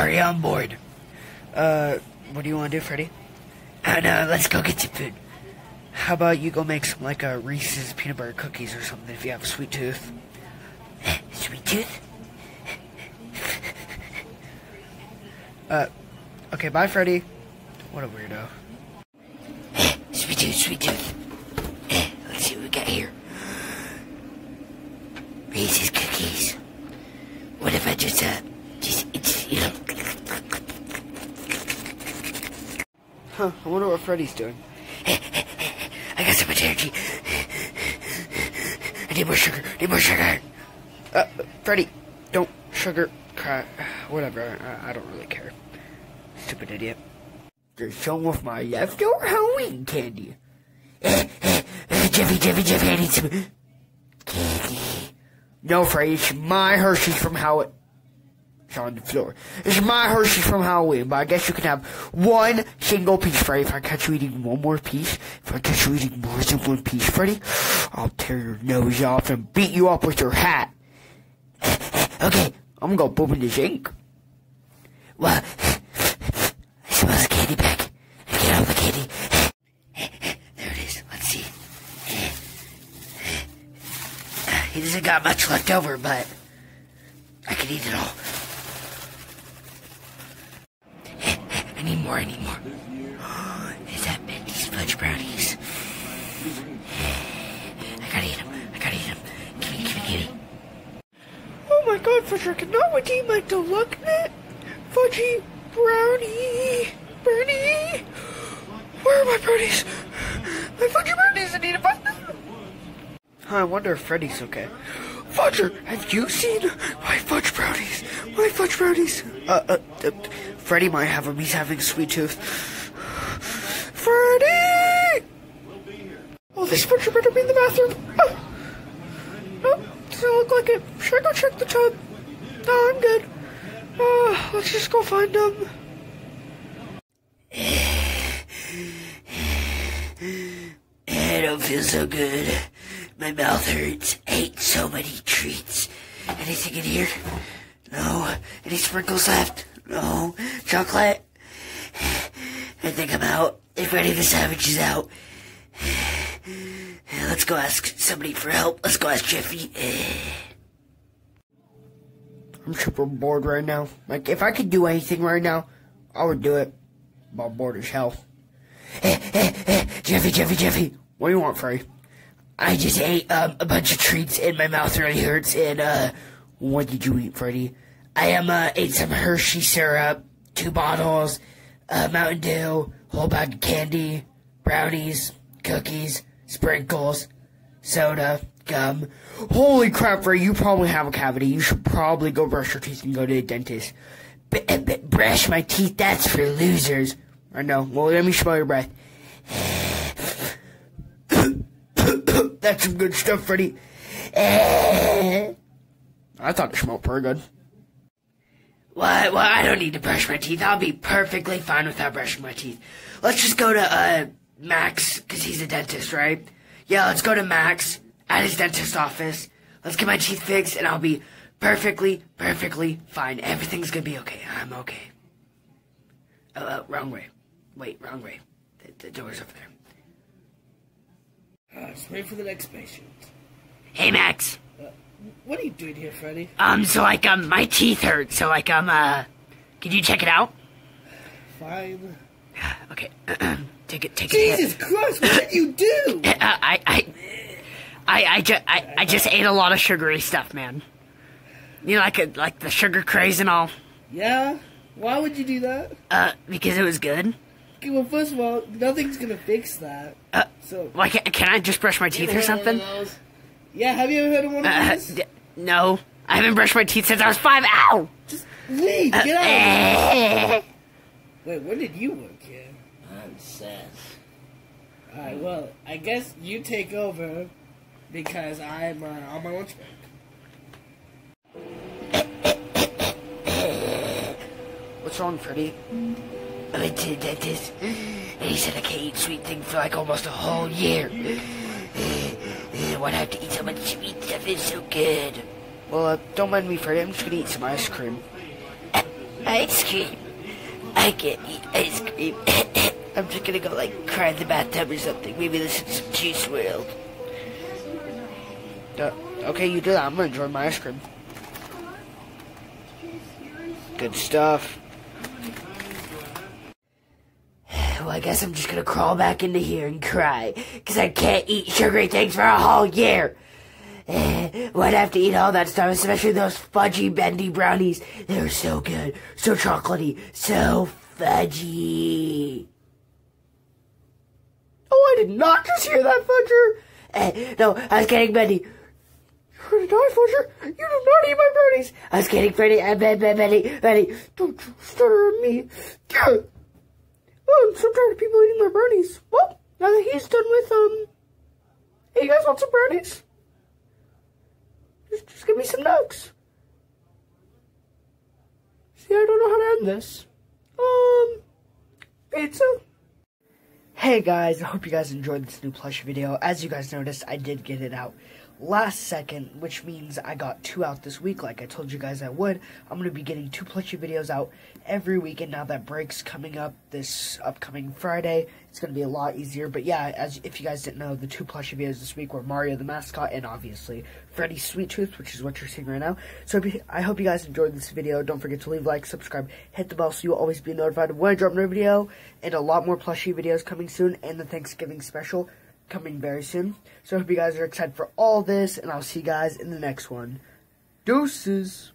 already on board. Uh, what do you want to do, Freddy? Uh, let's go get some food. How about you go make some like uh, Reese's peanut butter cookies or something if you have a sweet tooth. Sweet tooth? Uh, okay, bye, Freddy. What a weirdo. Sweet tooth, sweet tooth. Let's see what we got here. Reese's cookies. What if I just, uh, just, it's, you know, Huh, I wonder what Freddy's doing. I got so much energy. I need more sugar, need more sugar. Uh, Freddy, don't sugar cry. Whatever, I, I don't really care. Stupid idiot. There's some of my leftover Halloween candy. Jeffy, Jeffy, Jeffy, I need some candy. No, Freddy, it's my Hershey's from Halloween. On the floor. It's my Hershey's from Halloween, but I guess you can have one single piece, Freddy. If I catch you eating one more piece, if I catch you eating more than one piece, Freddy, I'll tear your nose off and beat you up with your hat. Okay, I'm gonna poop in the sink. well, I smell the candy back. I get all the candy. There it is. Let's see. He doesn't got much left over, but I can eat it all. I need more, I need more. Is that Bendy's fudge brownies? I gotta eat them. I gotta eat them. Give me, give me, give me. Oh my god, Fudge, I cannot wait to eat my deluxe fudgy brownie. Bernie! Where are my brownies? My fudgy brownies, I need find them. I wonder if Freddy's okay. Fudger, have you seen my fudge brownies? My fudge brownies. Uh, uh, uh Freddy might have them. He's having a sweet tooth. Freddy! Oh, this butcher better be in the bathroom. Oh. Nope, doesn't look like it. Should I go check the tub? No, I'm good. Uh, let's just go find them. I don't feel so good. My mouth hurts. I ate so many treats. Anything in here? No. Any sprinkles left? No. Chocolate? I think I'm out. If any of the Savage is out. Let's go ask somebody for help. Let's go ask Jeffy. I'm super bored right now. Like, if I could do anything right now, I would do it. But I'm bored as hell. Jeffy, Jeffy, Jeffy. What do you want, Freddy? I just ate um, a bunch of treats and my mouth really hurts. And uh, What did you eat, Freddy? I um uh, ate some Hershey syrup, two bottles, uh, Mountain Dew, whole bag of candy, brownies, cookies, sprinkles, soda, gum. Holy crap, Freddy, you probably have a cavity. You should probably go brush your teeth and go to the dentist. B- brush my teeth. That's for losers. I know. Well, let me smell your breath. That's some good stuff, Freddy. I thought it smelled pretty good. What? Well, I don't need to brush my teeth. I'll be perfectly fine without brushing my teeth. Let's just go to uh Max because he's a dentist, right? Yeah, let's go to Max at his dentist office. Let's get my teeth fixed, and I'll be perfectly, perfectly fine. Everything's gonna be okay. I'm okay. Oh, uh, wrong way. Wait, wrong way. The, the door's over there. Uh, just wait for the next patient. Hey, Max. What are you doing here, Freddy? Um, so like, um, my teeth hurt. So like, um, uh, can you check it out? Fine. Okay. take it. Take it. Jesus Christ, what did you do? Uh, I, I, I, I, ju- I, I just ate a lot of sugary stuff, man. You know, like a, like the sugar craze and all. Yeah? Why would you do that? Uh, because it was good. Okay, well, first of all, nothing's gonna fix that. Uh, So, Why can, can I just brush my teeth or Ever heard of something? Yeah, have you ever heard of one of Uh, d- no, I haven't brushed my teeth since I was five. Ow! Just leave, get out. Wait, when did you work here? I'm Seth. Alright, well, I guess you take over because I'm uh, on my lunch break. What's wrong, Freddy? I went to the dentist, and he said I can't eat sweet things for like almost a whole year. Why'd I have to eat so much sweet stuff? It's so good. Well, uh, don't mind me, Freddy. I'm just gonna eat some ice cream. Ice cream. I can't eat ice cream. I'm just gonna go like cry in the bathtub or something. Maybe listen to some Juice WRLD. Uh, okay, you do that. I'm gonna enjoy my ice cream. Good stuff. Well, I guess I'm just gonna crawl back into here and cry, cause I can't eat sugary things for a whole year. Eh, Why'd I have to eat all that stuff, especially those fudgy bendy brownies? They were so good, so chocolatey, so fudgy. Oh, I did not just hear that, Fudger. Eh, no, I was getting bendy. You're gonna die, Fudger. You do not eat my brownies. I was getting Freddy and Ben, Ben, Benny, Benny. Don't you stutter at me. Oh, I'm so tired of people eating my brownies. Well, now that he's done with, um... Hey, you guys want some brownies? Just, just give me some nugs. See, I don't know how to end this. Um... Pizza? Hey guys, I hope you guys enjoyed this new plush video. As you guys noticed, I did get it out last second, which means I got two out this week, like I told you guys I would. I'm going to be getting two plushie videos out every week, and now that break's coming up this upcoming Friday, it's going to be a lot easier. But yeah, as if you guys didn't know, the two plushie videos this week were Mario the mascot and obviously Freddy Sweet Tooth, which is what you're seeing right now. So I hope you guys enjoyed this video. Don't forget to leave like, subscribe, hit the bell so you'll always be notified when I drop new video, and a lot more plushie videos coming soon, and the Thanksgiving special coming very soon. So I hope you guys are excited for all this, and I'll see you guys in the next one. Deuces!